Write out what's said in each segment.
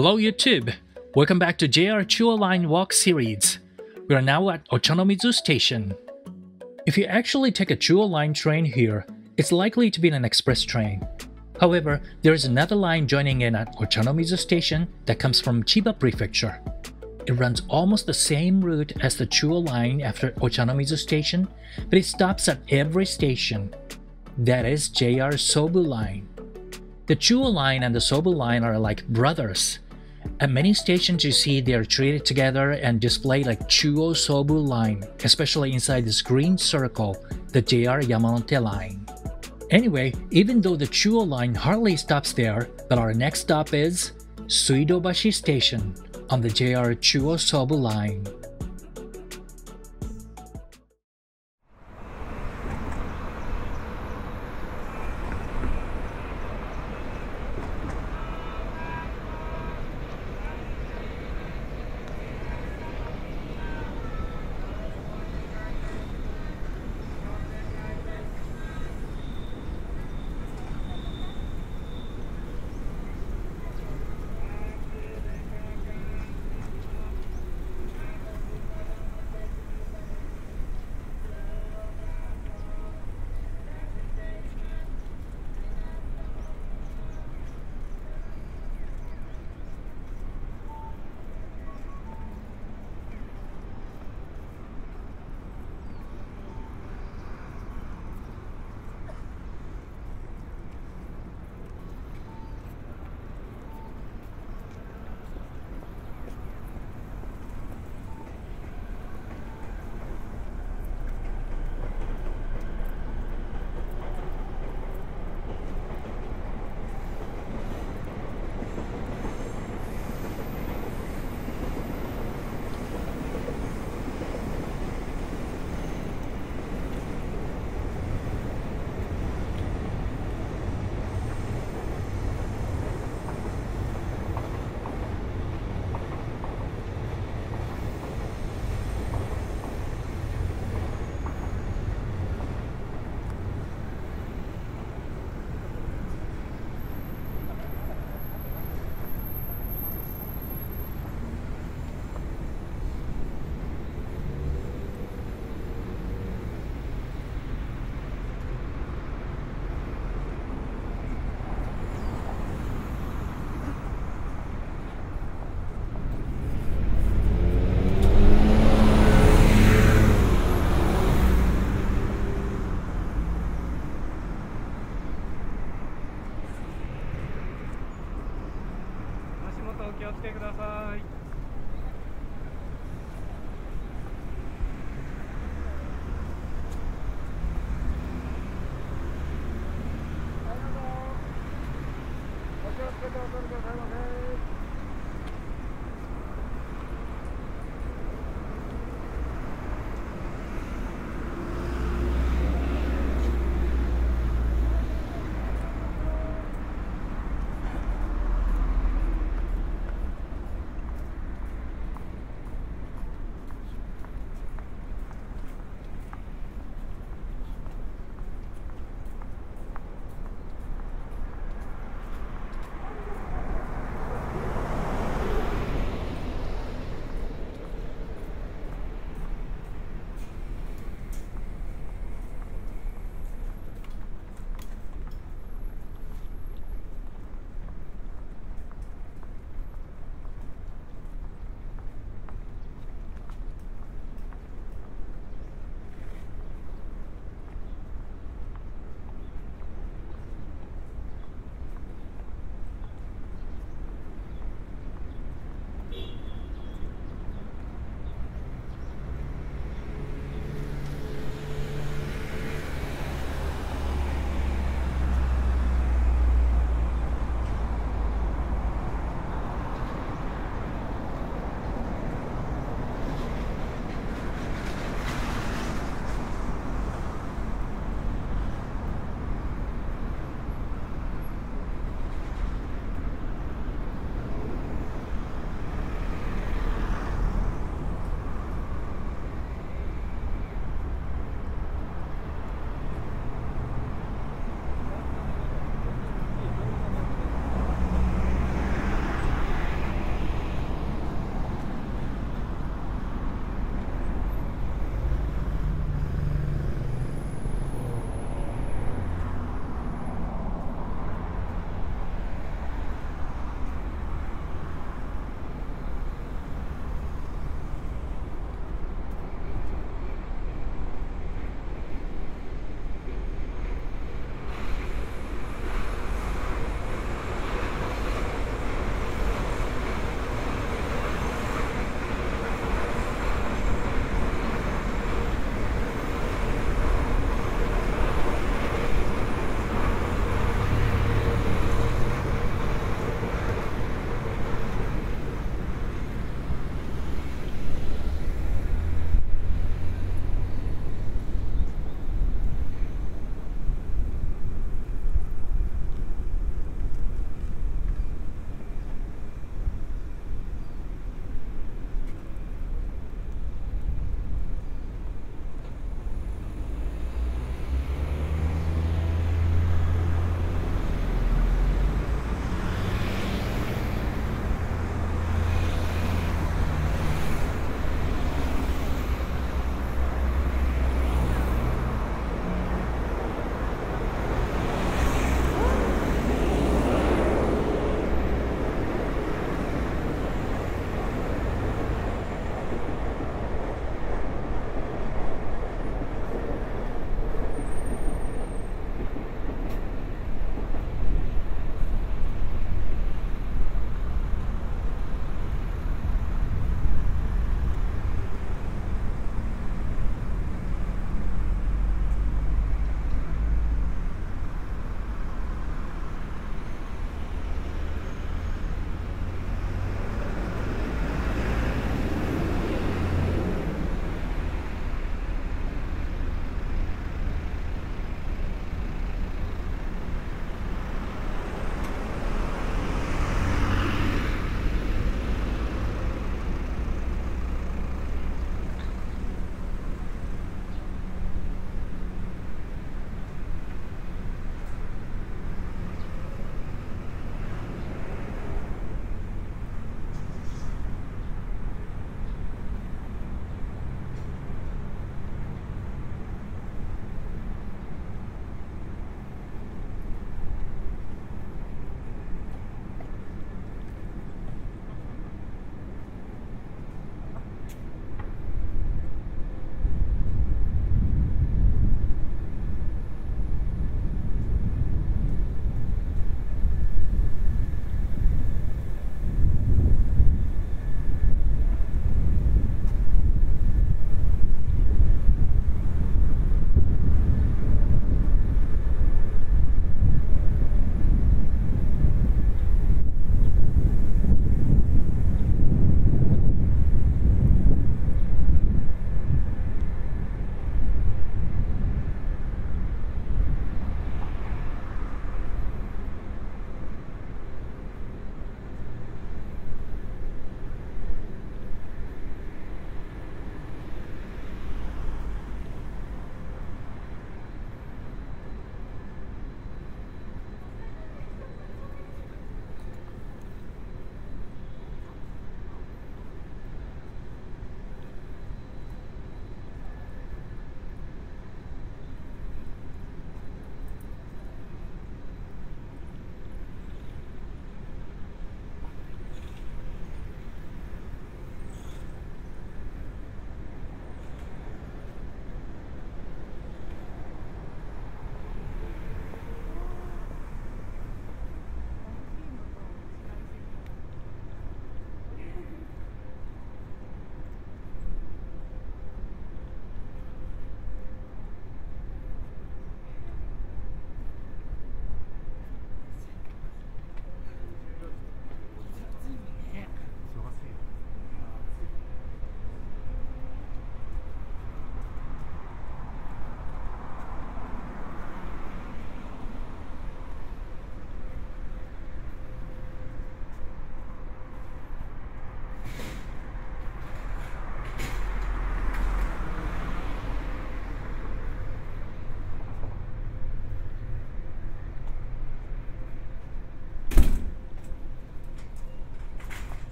Hello YouTube! Welcome back to JR Chuo Line Walk series. We are now at Ochanomizu Station. If you actually take a Chuo Line train here, it's likely to be an express train. However, there is another line joining in at Ochanomizu Station that comes from Chiba Prefecture. It runs almost the same route as the Chuo line after Ochanomizu Station, but it stops at every station. That is JR Sobu Line. The Chuo line and the Sobu line are like brothers, at many stations you see they are treated together and displayed like Chuo Sobu line, especially inside this green circle, the JR Yamanote line. Anyway, even though the Chuo line hardly stops there, but our next stop is Suidobashi Station on the JR Chuo Sobu line.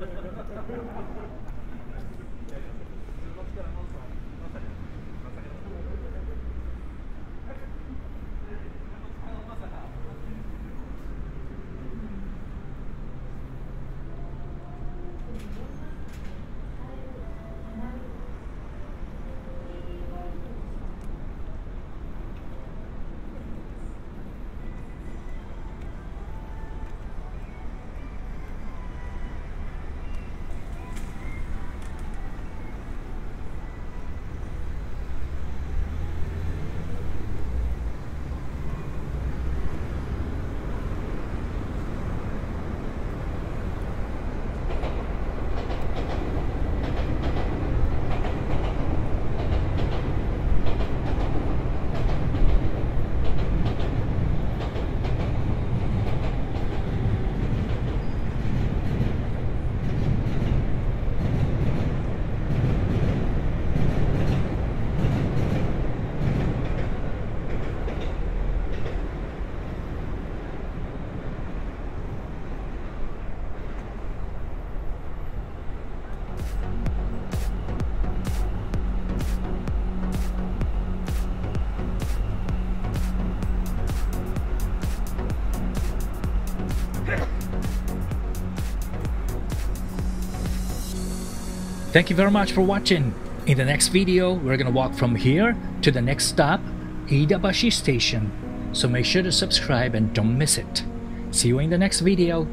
Thank you. Thank you very much for watching. In the next video, we're gonna walk from here to the next stop, Iidabashi Station. So make sure to subscribe and don't miss it. See you in the next video.